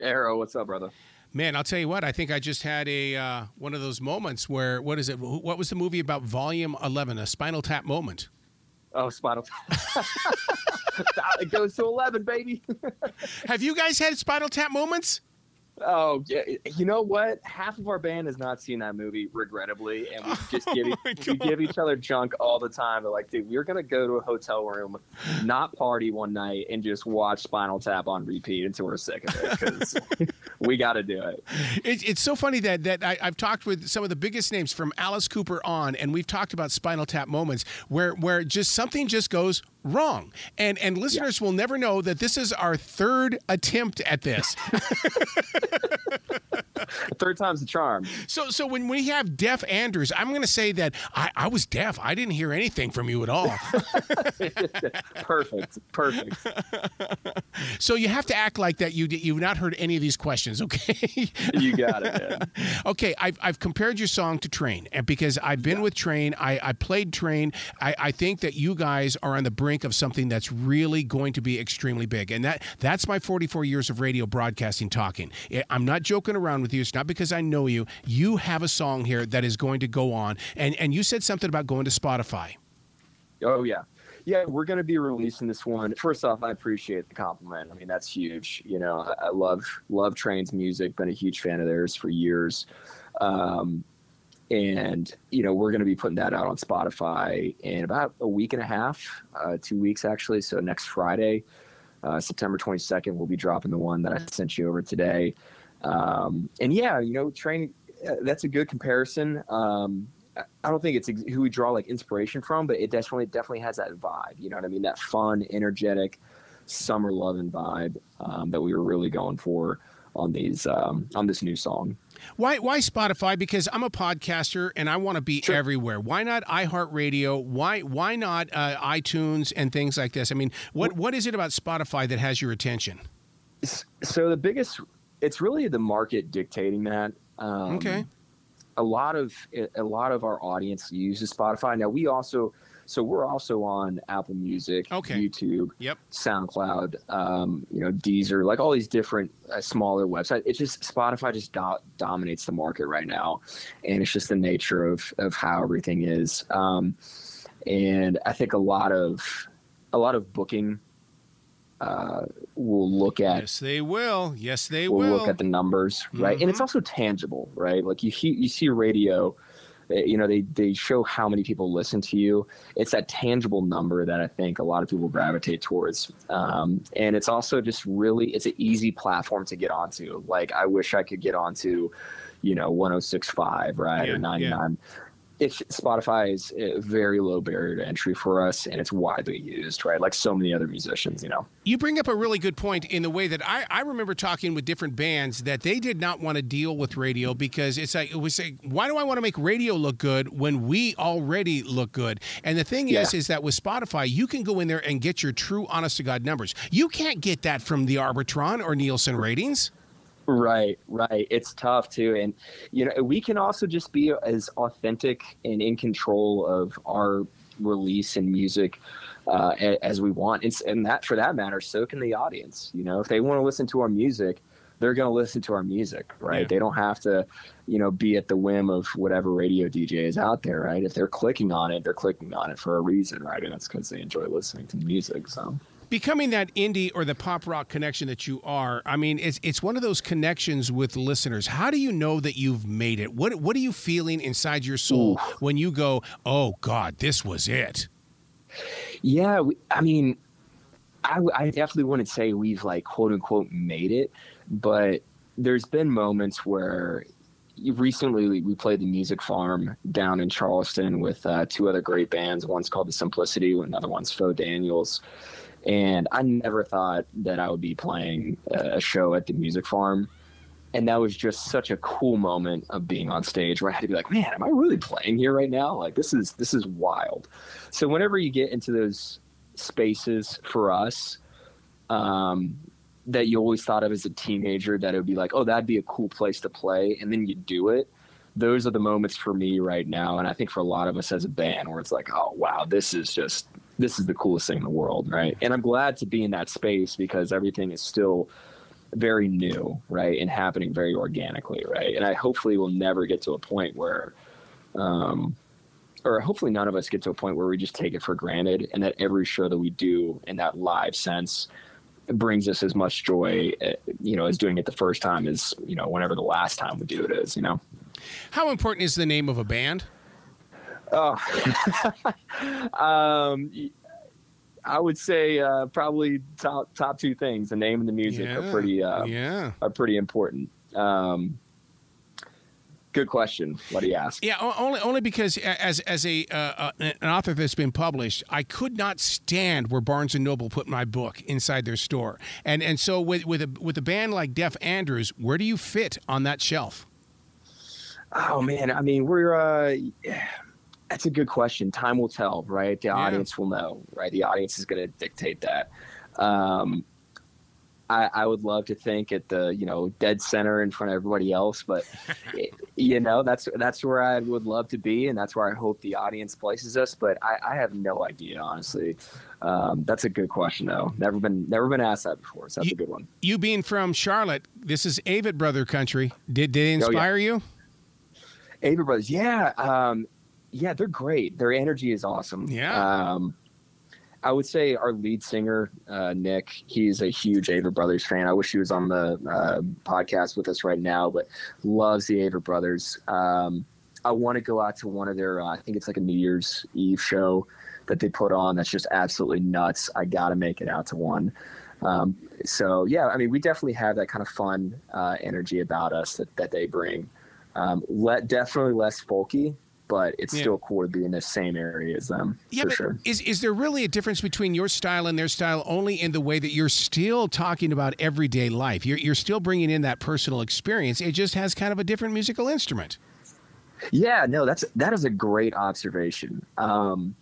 Arroe, what's up, brother? Man, I'll tell you what. I think I just had a uh, one of those moments where what is it? What was the movie about? Volume Eleven, a Spinal Tap moment. Oh, Spinal Tap. it goes to eleven, baby. Have you guys had Spinal Tap moments? Oh, yeah. You know what? Half of our band has not seen that movie, regrettably, and we just oh give Oh e- we give each other junk all the time. They're like, dude, we're gonna go to a hotel room, not party one night, and just watch Spinal Tap on repeat until we're sick of it because we got to do it. It, it's so funny that that I, I've talked with some of the biggest names from Alice Cooper on, and we've talked about Spinal Tap moments where where just something just goes wrong, and and listeners will never know that this is our third attempt at this. Third time's the charm. So so when we have deaf Andrews, I'm going to say that I, I was deaf. I didn't hear anything from you at all. perfect, perfect. so you have to act like that you you've not heard any of these questions, okay? You got it, man. okay, I've, I've compared your song to Train, and because I've been with Train, I, I played Train. I, I think that you guys are on the brink of something that's really going to be extremely big, and that that's my 44 years of radio broadcasting talking. I'm not joking around with you. It's not because I know you. You have a song here that is going to go on, and and you said something about going to Spotify. Oh yeah, yeah. We're gonna be releasing this one. First off, I appreciate the compliment. I mean, that's huge. You know, I love love Train's music. Been a huge fan of theirs for years. Um, and you know, we're gonna be putting that out on Spotify in about a week and a half, uh, two weeks actually. So next Friday, uh, September 22nd, we'll be dropping the one that I sent you over today. Um, and yeah, you know, Train. uh, That's a good comparison. Um, I- I don't think it's ex- who we draw like inspiration from, but it definitely definitely has that vibe. You know what I mean? That fun, energetic, summer loving vibe um, that we were really going for on these um, on this new song. Why why Spotify? Because I'm a podcaster and I want to be everywhere. Why not iHeartRadio? Why why not uh, iTunes and things like this? I mean, what what is it about Spotify that has your attention? So the biggest, it's really the market dictating that. Um, Okay. A lot of a lot of our audience uses Spotify. Now we also, so we're also on Apple Music, Okay. YouTube, Yep. SoundCloud, um, you know, Deezer, like all these different uh, smaller websites. It just Spotify just do- dominates the market right now, and it's just the nature of of how everything is. Um, and I think a lot of a lot of booking uh, will look at Yes, they will. Yes, they will will. look at the numbers, right? And it's also tangible, right? Like you he- you see radio, eh, you know, they they show how many people listen to you. It's that tangible number that I think a lot of people gravitate towards. Um, and it's also just really it's an easy platform to get onto. Like I wish I could get onto, you know, 106.5, right? Yeah, or 99. It's Spotify is a very low barrier to entry for us, and it's widely used, right? Like so many other musicians, you know. You bring up a really good point in the way that I, I remember talking with different bands that they did not want to deal with radio because it's like it was like why do I want to make radio look good when we already look good? And the thing is is that with Spotify you can go in there and get your true honest to god numbers. You can't get that from the Arbitron or Nielsen ratings. Right, right. It's tough too, and you know we can also just be as authentic and in control of our release and music uh, as we want. It's, and that, for that matter, so can the audience. You know, if they want to listen to our music, they're going to listen to our music, right? Yeah. They don't have to, you know, be at the whim of whatever radio DJ is out there, right? If they're clicking on it, they're clicking on it for a reason, right? And that's because they enjoy listening to music. So. Becoming that indie or the pop rock connection that you are i mean it's it's one of those connections with listeners how do you know that you've made it what what are you feeling inside your soul when you go oh god this was it Yeah, we, I mean, I, I definitely wouldn't say we've like quote unquote made it, but there's been moments where recently we- we played the Music Farm down in Charleston with uh, two other great bands. One's called The Simplicity, another one's Faux Daniels. And I never thought that I would be playing a show at the Music Farm. And that was just such a cool moment of being on stage where I had to be like, man, am I really playing here right now? Like this is this is wild. So whenever you get into those spaces for us, um, that you always thought of as a teenager, that it would be like, oh, that'd be a cool place to play, and then you do it. Those are the moments for me right now, and I think for a lot of us as a band, where it's like, oh wow, this is just this is the coolest thing in the world, right? And I'm glad to be in that space because everything is still very new, right, and happening very organically, right. And I hopefully will never get to a point where, um, or hopefully none of us get to a point where we just take it for granted, and that every show that we do in that live sense brings us as much joy, eh, you know, as doing it the first time as you know whenever the last time we do it is, you know. How important is the name of a band? Oh, um, I would say uh, probably top top two things. The name and the music Yeah, are pretty uh, yeah. are pretty important. Um, good question. What do you ask? Yeah, only only because as as a uh, uh, an author that's been published, I could not stand where Barnes and Noble put my book inside their store, and and so with with a with a band like Deaf Andrews, where do you fit on that shelf? Oh man, I mean we're. Uh, that's a good question. Time will tell, right? The audience will know, right? The audience is going to dictate that. Um, I, I would love to think at the you know dead center in front of everybody else, but you know that's that's where I would love to be, and that's where I hope the audience places us. But I, I have no idea, honestly. Um, that's a good question, though. Never been never been asked that before, so that's You- a good one. You being from Charlotte, this is Avett Brother country. Did did it Oh, yeah. inspire you? Avett Brothers, yeah, um, yeah, they're great. Their energy is awesome. Yeah. Um, I would say our lead singer, uh, Nick, he's a huge Avett Brothers fan. I wish he was on the uh, podcast with us right now, but loves the Avett Brothers. Um, I want to go out to one of their, uh, I think it's like a New Year's Eve show that they put on that's just absolutely nuts. I got to make it out to one. Um, so, yeah, I mean, we definitely have that kind of fun uh, energy about us that, that they bring. Um, let, definitely less folky, but it's Yeah. still cool to be in the same area as them Yeah, for but sure. is is there really a difference between your style and their style only in the way that you're still talking about everyday life? You're you're still bringing in that personal experience. It just has kind of a different musical instrument. Yeah, no, that's that is a great observation. Um,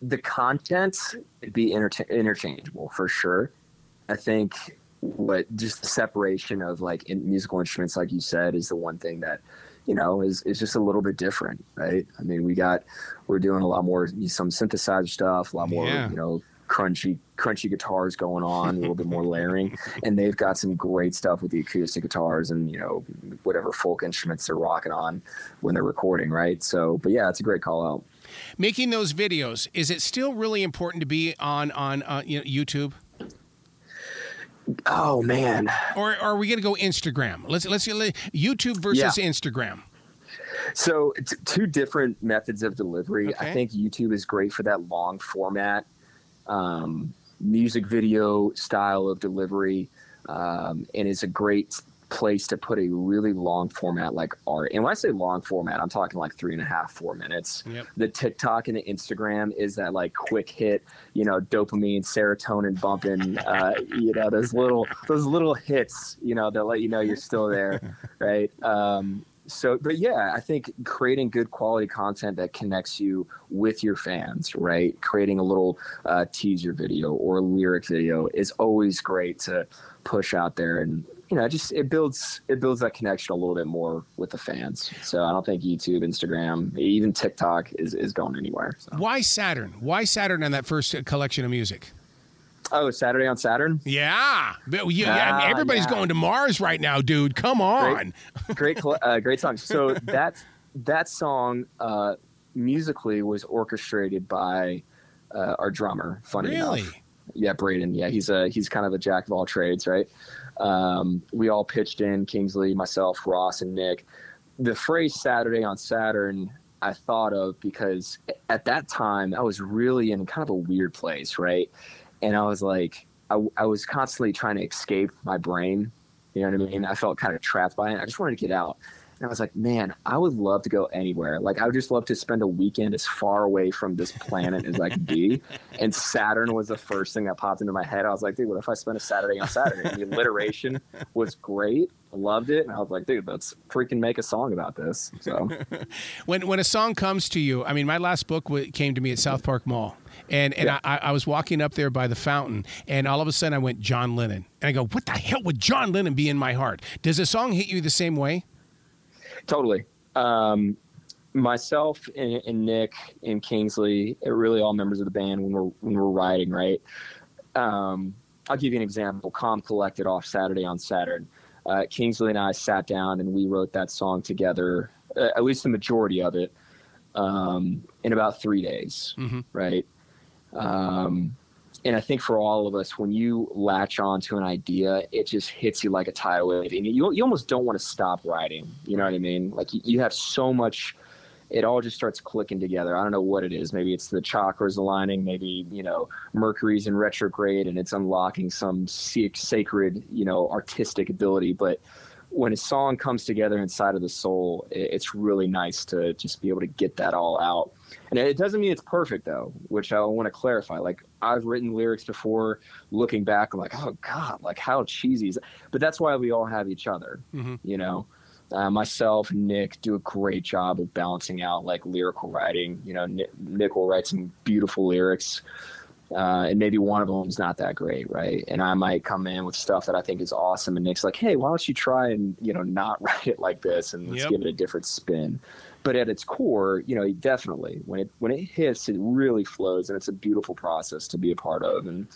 the content would be inter- interchangeable for sure. I think what just the separation of like in musical instruments, like you said, is the one thing that you know is is just a little bit different, right? I mean, we got we're doing a lot more some synthesizer stuff, a lot more Yeah. you know crunchy crunchy guitars going on, a little bit more layering, and they've got some great stuff with the acoustic guitars and you know whatever folk instruments they're rocking on when they're recording, right? So, but yeah, it's a great call out. Making those videos, is it still really important to be on on uh, you know, YouTube? Oh man, Or, or are we going to go Instagram? Let's let's let- YouTube versus Instagram. So it's two different methods of delivery. Okay. I think YouTube is great for that long format, um, music video style of delivery, um, and is a great place to put a really long format like art. And when I say long format, I'm talking like three and a half, four minutes. Yep. The TikTok and the Instagram is that like quick hit, you know, dopamine, serotonin bumping, uh, you know, those little those little hits, you know, that let you know you're still there, right? Um, so but yeah i think creating good quality content that connects you with your fans right creating a little uh, teaser video or lyric video is always great to push out there and you know just it builds it builds that connection a little bit more with the fans so i don't think youtube instagram even tiktok is, is going anywhere so. Why Saturn? Why Saturn on that first collection of music? oh saturday on saturn Yeah, you- yeah, Ah, everybody's yeah. going to Mars right now, dude. Come on. great cl- uh, great song so that that song uh, musically was orchestrated by uh, our drummer funny Really? enough yeah Braedon yeah he's a he's kind of a jack of all trades right um, we all pitched in kingsley myself ross and nick. The phrase saturday on saturn i thought of because at that time i was really in kind of a weird place right? And i was like i, I was constantly trying to escape my brain. You know what i mean? I felt kind of trapped by it. I just wanted to get out and I was like, man, I would love to go anywhere. Like, I would just love to spend a weekend as far away from this planet as I could be. And Saturn was the first thing that popped into my head. I was like, dude, what if I spent a Saturday on Saturday? And the alliteration was great. I loved it. And I was like, dude, let's freaking make a song about this. So, When when a song comes to you, I mean, my last book came to me at South Park Mall, and and Yeah. I, I was walking up there by the fountain, and all of a sudden I went John Lennon, and I go, what the hell would John Lennon be in my heart? Does a song hit you the same way? Totally. Um, myself and, and Nick and Kingsley, really all members of the band when we're when we're writing, right? Um, I'll give you an example. Calm Collected off Saturday on Saturn. Uh, Kingsley and I sat down and we wrote that song together, uh, at least the majority of it, um, in about three days, Mm-hmm. right? Um, and I think for all of us, when you latch on to an idea, it just hits you like a tidal wave, and you you almost don't want to stop writing. You know what I mean? Like you, you have so much. It all just starts clicking together. I don't know what it is. Maybe it's the chakras aligning. Maybe you know Mercury's in retrograde and it's unlocking some sacred, you know, artistic ability. But when a song comes together inside of the soul, it's really nice to just be able to get that all out. And it doesn't mean it's perfect though, which I want to clarify. Like I've written lyrics before, looking back, I'm like, oh god, like how cheesy is. That? But that's why we all have each other, Mhm. you know. Uh, myself, and Nick do a great job of balancing out like lyrical writing. You know, Nick, Nick will write some beautiful lyrics, uh, and maybe one of them's not that great, right? And I might come in with stuff that I think is awesome, and Nick's like, "Hey, why don't you try and you know not write it like this, and let's Yep. give it a different spin." But at its core, you know, definitely when it when it hits, it really flows, and it's a beautiful process to be a part of. And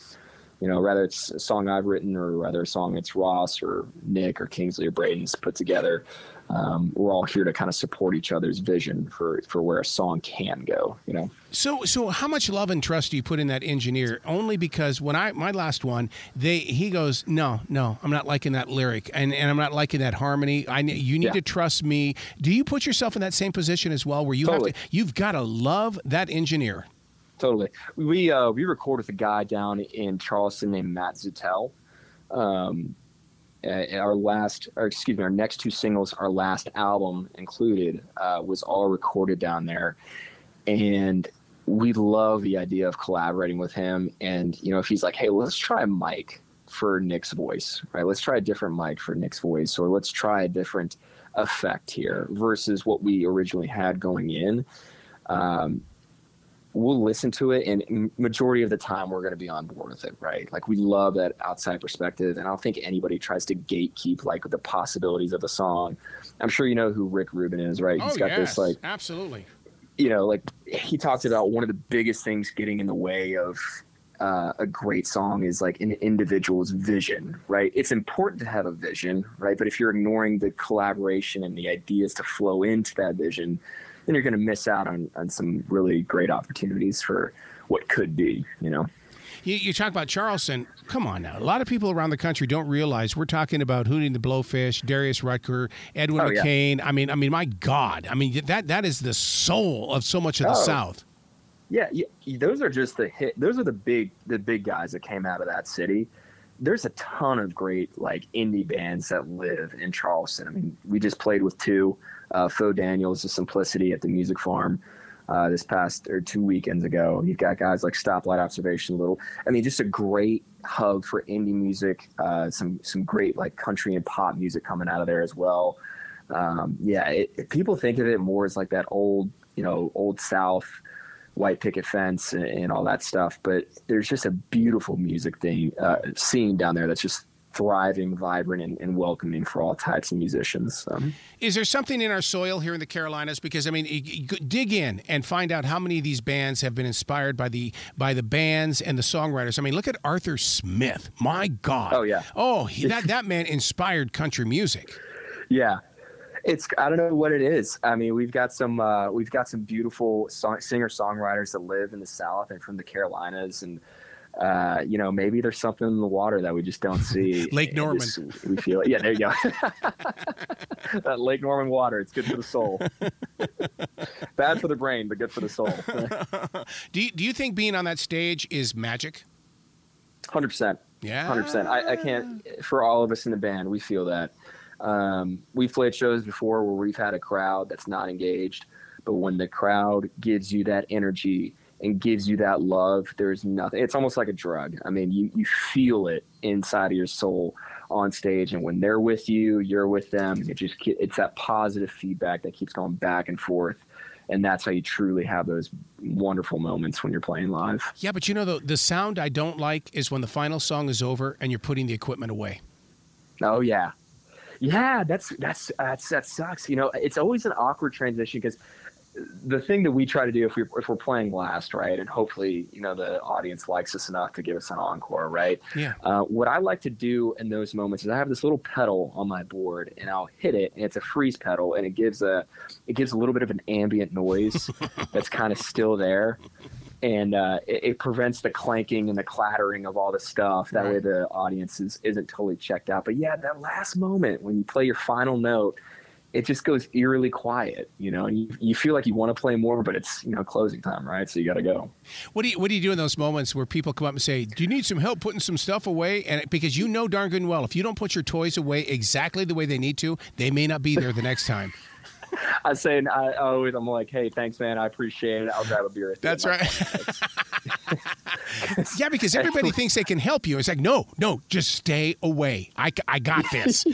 you know, whether it's a song I've written or whether a song it's Ross or Nick or Kingsley or Braedon's put together, um, we're all here to kind of support each other's vision for for where a song can go. You know. So, so how much love and trust do you put in that engineer? Only because when I my last one, they he goes, no, no, I'm not liking that lyric, and, and I'm not liking that harmony. I you need Yeah. to trust me. Do you put yourself in that same position as well, where you Totally. have to, you've got to love that engineer? Totally. We uh, we record with a guy down in Charleston named Matt Zutel. Um, our last, or excuse me, our next two singles, our last album included, uh, was all recorded down there, and we love the idea of collaborating with him. And you know, if he's like, "Hey, let's try a mic for Nick's voice, right? Let's try a different mic for Nick's voice, or let's try a different effect here versus what we originally had going in." Um, we'll listen to it and majority of the time we're going to be on board with it right like we love that outside perspective and i don't think anybody tries to gatekeep like the possibilities of a song i'm sure you know who rick rubin is right oh he's got yes, this like absolutely. you know like he talked about one of the biggest things getting in the way of uh, a great song is like an individual's vision, right? It's important to have a vision, right? But if you're ignoring the collaboration and the ideas to flow into that vision, then you're going to miss out on, on some really great opportunities for what could be, you know? You, you talk about Charleston. Come on now. A lot of people around the country don't realize we're talking about Hootie the Blowfish, Darius Rucker, Edwin Oh, yeah. McCain. I mean, I mean, my God. I mean, that that is the soul of so much of the Oh. South. Yeah, yeah, those are just the hit. Those are the big, the big guys that came out of that city. There's a ton of great like indie bands that live in Charleston. I mean, we just played with two, uh, Daniels, The Simplicity at the Music Farm, uh, this past or two weekends ago. You've got guys like Stoplight Observation, Little. I mean, just a great hub for indie music. Uh, some some great like country and pop music coming out of there as well. Um, yeah, it, it- people think of it more as like that old, you know, old South white picket fence and, and all that stuff. But there's just a beautiful music thing uh, scene down there that's just thriving, vibrant, and, and welcoming for all types of musicians. Um, Is there something in our soil here in the Carolinas? Because I mean, dig in and find out how many of these bands have been inspired by the by the bands and the songwriters. I mean, look at Arthur Smith. My God. Oh, yeah. Oh, he, that that man inspired country music. yeah. It's I don't know what it is. I mean, we've got some uh, we've got some beautiful song, singer songwriters that live in the South and from the Carolinas, and uh, you know maybe there's something in the water that we just don't see. Lake Norman. just- we feel it. Yeah, there you go. that Lake Norman water. It's good for the soul. Bad for the brain, but good for the soul. Do you, do you think being on that stage is magic? Hundred percent. Yeah. Hundred percent. I, I can't. For all of us in the band, we feel that. Um, we've played shows before where we've had a crowd that's not engaged, but when the crowd gives you that energy and gives you that love, there's nothing. It's almost like a drug. I mean, you you feel it inside of your soul on stage, and when they're with you, you're with them. It just it's that positive feedback that keeps going back and forth. And that's how you truly have those wonderful moments when you're playing live. Yeah, but you know the the sound I don't like is when the final song is over and you're putting the equipment away. Oh yeah, yeah. That's that's that's that sucks. You know, it's always an awkward transition because the thing that we try to do if we if we're playing last, right, and hopefully you know the audience likes us enough to give us an encore, right? Yeah. Uh, what I like to do in those moments is I have this little pedal on my board, and I'll hit it, and it's a freeze pedal, and it gives a it gives a little bit of an ambient noise that's kind of still there. And uh, it, it prevents the clanking and the clattering of all the stuff. That way, the audience is, isn't totally checked out. But yeah, that last moment when you play your final note, it just goes eerily quiet, you know, you, you feel like you want to play more, but it's, you know, closing time, right? So you got to go. What do you What do you do in those moments where people come up and say, "Do you need some help putting some stuff away?" And because you know darn good and well, if you don't put your toys away exactly the way they need to, they may not be there the next time. I say, I always, I'm like, hey, thanks, man. I appreciate it. I'll grab a beer. That's right. yeah, because everybody thinks they can help you. It's like, no, no, just stay away. I, I got this.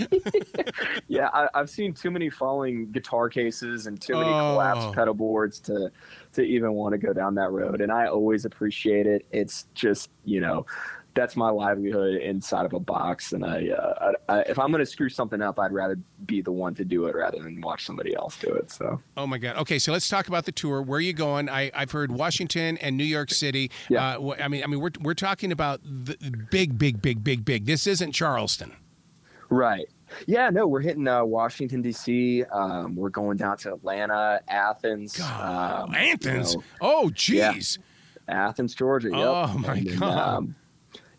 yeah, I, I've seen too many falling guitar cases and too many Oh. collapsed pedal boards to to even want to go down that road. And I always appreciate it. It's just you know, that's my livelihood inside of a box. And I, uh, I, I if I'm going to screw something up, I'd rather be the one to do it rather than watch somebody else do it. So Oh my God. Okay, so let's talk about the tour. Where are you going? I, I've heard Washington and New York City. Yeah. Uh, I mean, I mean, we're we're talking about the big, big, big, big, big. This isn't Charleston. Right. Yeah, no, we're hitting uh, Washington D.C. Um, we're going down to Atlanta, Athens, God, um, Athens. you know, Oh, jeez. Athens, Georgia. Yep. Oh, my And God. um,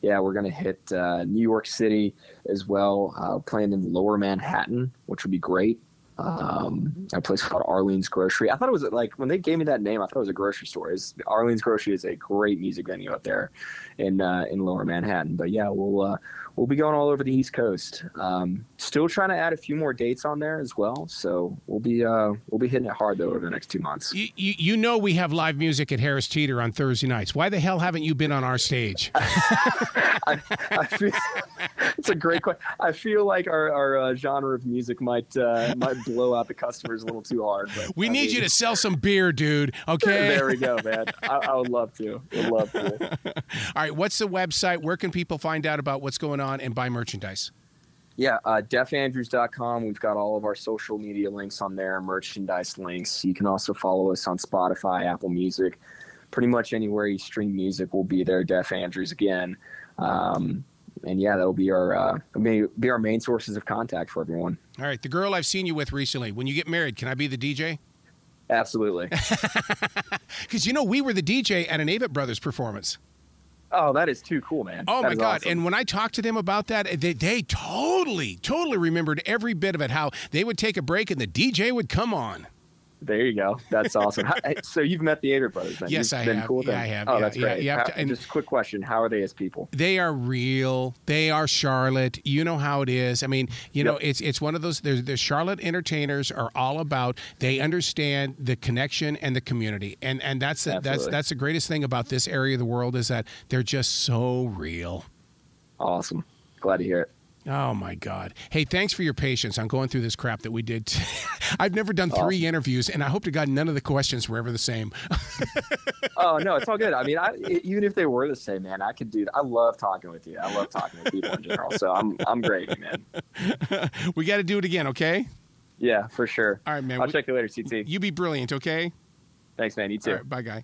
yeah, we're gonna hit uh, New York City as well. Uh, playing in Lower Manhattan, which would be great. Um, a place called Arlene's Grocery. I thought it was like when they gave me that name, I thought it was a grocery store. It's, Arlene's Grocery is a great music venue up there in uh, in Lower Manhattan. But yeah, we'll uh, we'll be going all over the East Coast. Um, still trying to add a few more dates on there as well. So we'll be uh, we'll be hitting it hard though over the next two months. You, you, you know we have live music at Harris Teeter on Thursday nights. Why the hell haven't you been on our stage? I, I feel, it's a great question. I feel like our, our uh, genre of music might uh, might blow out the customers a little too hard. But, We I need mean, you to sell some beer, dude. Okay. There we go, man. I, I would love to. Would love to. All right. What's the website? Where can people find out about what's going on and buy merchandise? Yeah, uh, deafandrews.com. We've got all of our social media links on there, merchandise links. You can also follow us on Spotify, Apple Music, pretty much anywhere you stream music will be there. Deaf Andrews again. Um, and yeah, that'll be our uh, may be our main sources of contact for everyone. All right. The girl I've seen you with recently. When you get married, can I be the DJ? Absolutely. Because you know we were the DJ at an Avett Brothers performance. Oh, that is too cool, man. Oh That my God! awesome. And when I talked to them about that, they, they totally, totally remembered every bit of it. How they would take a break and the DJ would come on. There you go. That's awesome. How, eh, so you've met the Avett brothers? Then. Yes, You've I been have. Cool Yeah. I have. Oh, Yeah, that's yeah, great. How- to- and- just a quick question: How are they as people? They are real. They are Charlotte. You know how it is. I mean, you know, it's it's one of those. There's the Charlotte entertainers are all about. They understand the connection and the community, and and that's the, that's that's the greatest thing about this area of the world is that they're just so real. Awesome. Glad to hear it. Oh my God! Hey, thanks for your patience on going through this crap that we did. I've never done three interviews, and I hope to God none of the questions were ever the same. Oh no, it's all good. I mean, I, even if they were the same, man, I could do. I love talking with you. I love talking with people in general. So I'm I'm great, man. we got to do it again, okay? Yeah, for sure. All right, man. I'll We- check you later, CT. You be brilliant, okay? Thanks, man. You too. All right, bye, guy.